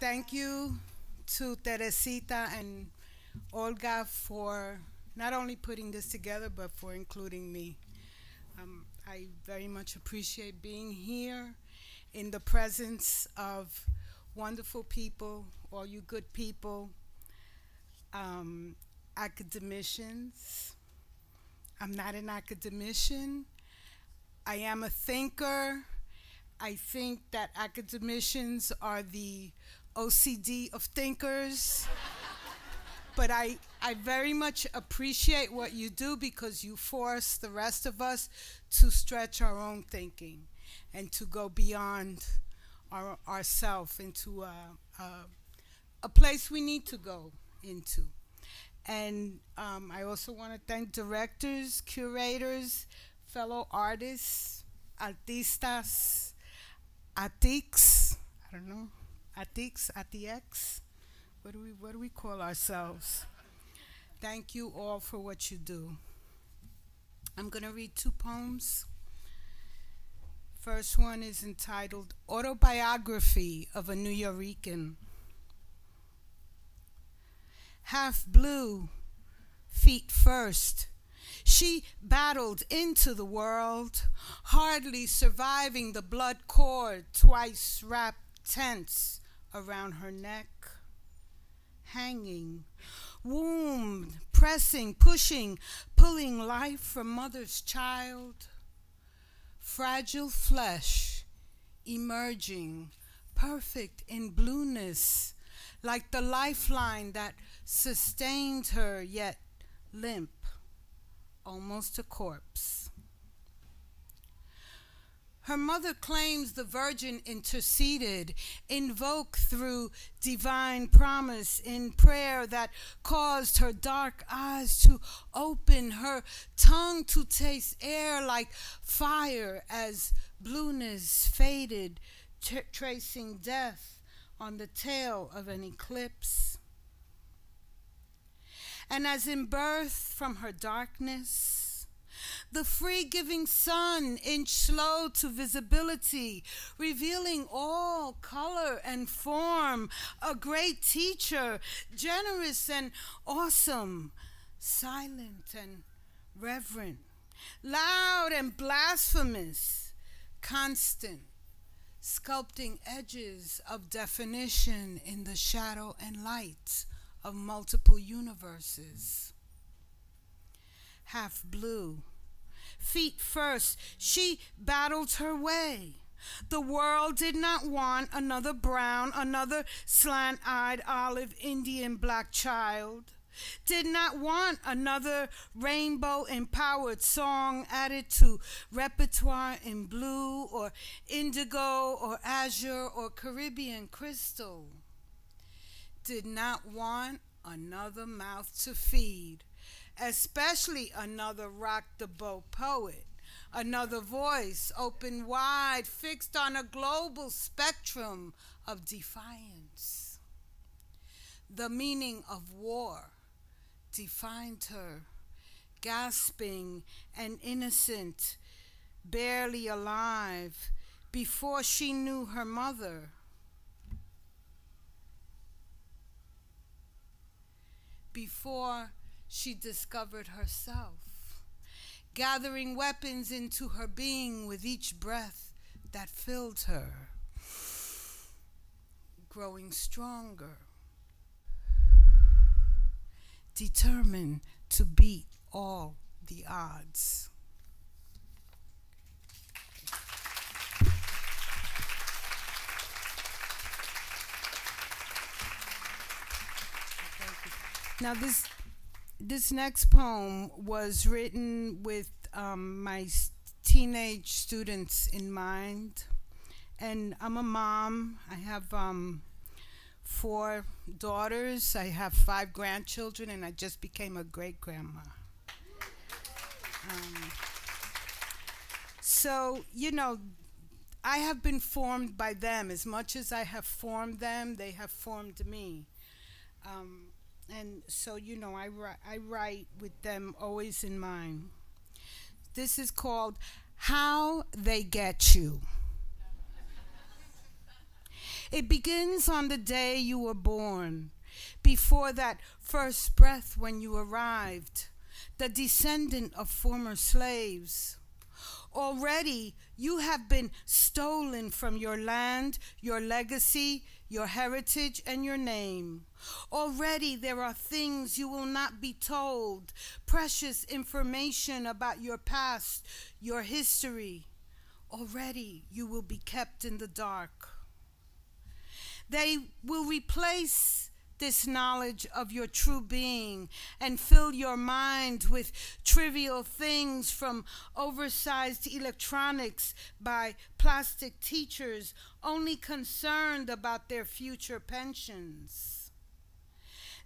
thank you to Teresita and Olga for not only putting this together, but for including me. Um, I very much appreciate being here in the presence of wonderful people, all you good people, um, academicians. I'm not an academician. I am a thinker. I think that academicians are the OCD of thinkers. but I, I very much appreciate what you do because you force the rest of us to stretch our own thinking and to go beyond our, ourself into a, a, a place we need to go into. And um, I also want to thank directors, curators, fellow artists, artistas, atics, I don't know, atics, atix. What do we what do we call ourselves? Thank you all for what you do. I'm going to read two poems. First one is entitled Autobiography of a Nuyorican. Half blue, feet first. She battled into the world, hardly surviving the blood cord twice wrapped tense around her neck, hanging, womb pressing, pushing, pulling life from mother's child fragile flesh emerging, perfect in blueness, like the lifeline that sustained her, yet limp, almost a corpse. Her mother claims the Virgin interceded, invoked through divine promise in prayer that caused her dark eyes to open, her tongue to taste air like fire as blueness faded, tracing death on the tail of an eclipse. And as in birth from her darkness, the free giving sun inched slow to visibility, revealing all color and form. A great teacher, generous and awesome, silent and reverent, loud and blasphemous, constant, sculpting edges of definition in the shadow and light of multiple universes. Half blue, feet first, she battled her way. The world did not want another brown, another slant eyed olive Indian black child. Did not want another rainbow empowered song added to repertoire in blue or indigo or azure or Caribbean crystal. Did not want another mouth to feed especially another rock the boat poet, another voice open wide, fixed on a global spectrum of defiance. The meaning of war defined her, gasping and innocent, barely alive, before she knew her mother. Before she discovered herself, gathering weapons into her being with each breath that filled her, growing stronger, determined to beat all the odds. Now this this next poem was written with um, my teenage students in mind. And I'm a mom. I have um, four daughters. I have five grandchildren, and I just became a great grandma. Um, so, you know, I have been formed by them. As much as I have formed them, they have formed me. Um, and so you know I I write with them always in mind. This is called How They Get You. It begins on the day you were born, before that first breath when you arrived, the descendant of former slaves. Already you have been stolen from your land, your legacy, your heritage, and your name. Already there are things you will not be told, precious information about your past, your history. Already you will be kept in the dark. They will replace this knowledge of your true being and fill your mind with trivial things from oversized electronics by plastic teachers only concerned about their future pensions.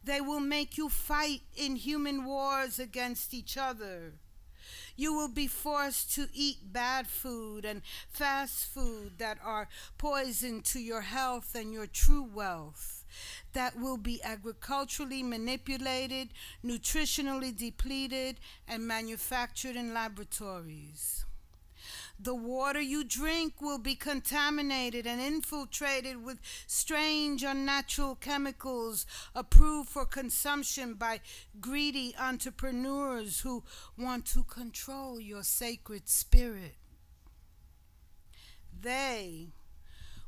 They will make you fight in human wars against each other. You will be forced to eat bad food and fast food that are poison to your health and your true wealth that will be agriculturally manipulated, nutritionally depleted, and manufactured in laboratories. The water you drink will be contaminated and infiltrated with strange unnatural chemicals approved for consumption by greedy entrepreneurs who want to control your sacred spirit. They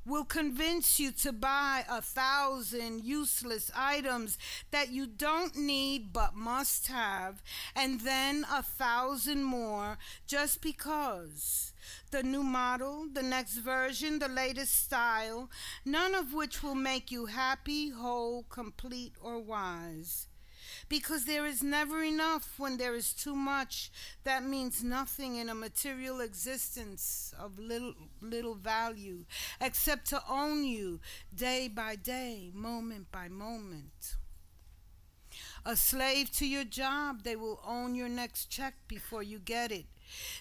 will convince you to buy a thousand useless items that you don't need but must have, and then a thousand more just because. The new model, the next version, the latest style, none of which will make you happy, whole, complete, or wise because there is never enough. When there is too much that means nothing in a material existence of little little value except to own you day by day moment by moment. A slave to your job they will own your next check before you get it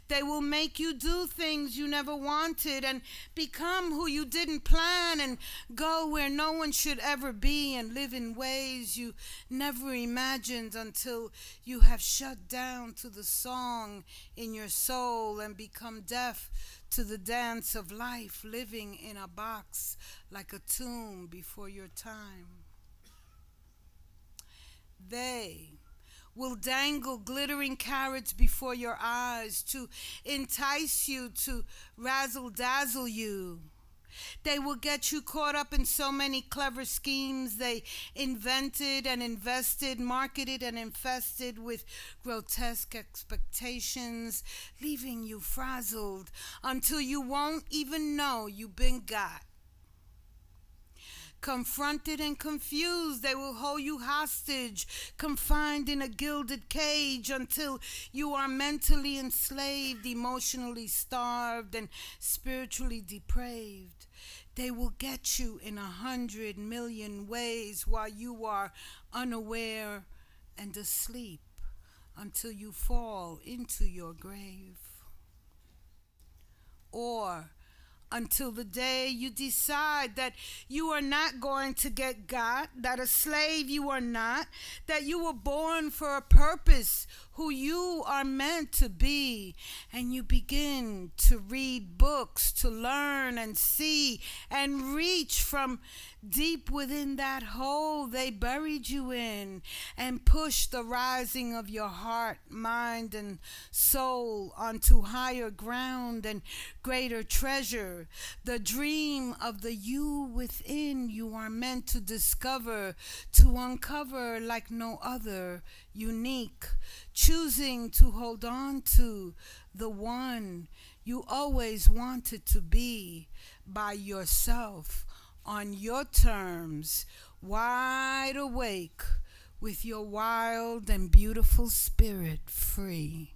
they will make you do things you never wanted and become who you didn't plan and go where no one should ever be and live in ways you never imagined until you have shut down to the song in your soul and become deaf to the dance of life living in a box like a tomb before your time. They will dangle glittering carrots before your eyes to entice you, to razzle dazzle you. They will get you caught up in so many clever schemes they invented and invested, marketed and infested with grotesque expectations, leaving you frazzled until you won't even know you've been got. Confronted and confused, they will hold you hostage, confined in a gilded cage until you are mentally enslaved, emotionally starved, and spiritually depraved. They will get you in a hundred million ways while you are unaware and asleep until you fall into your grave. Or until the day you decide that you are not going to get got, that a slave you are not, that you were born for a purpose, who you are meant to be, and you begin to read books, to learn and see and reach from deep within that hole they buried you in and push the rising of your heart, mind, and soul onto higher ground and greater treasure. The dream of the you within you are meant to discover, to uncover like no other, unique, choosing to hold on to the one you always wanted to be by yourself on your terms, wide awake with your wild and beautiful spirit free.